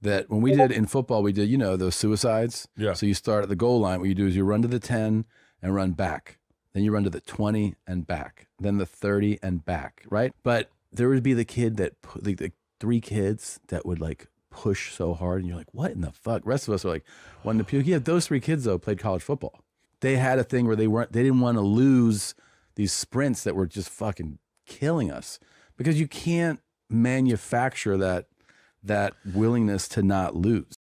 that when we did in football, we did, you know, those suicides. Yeah. So you start at the goal line. What you do is you run to the 10 and run back. Then you run to the 20 and back. Then the 30 and back, right? But there would be the kid that, the, the three kids that would like push so hard. And you're like, what in the fuck? rest of us are like, wanting to puke. Yeah, those three kids, though, played college football. They had a thing where they weren't, they didn't want to lose these sprints that were just fucking killing us because you can't manufacture that that willingness to not lose.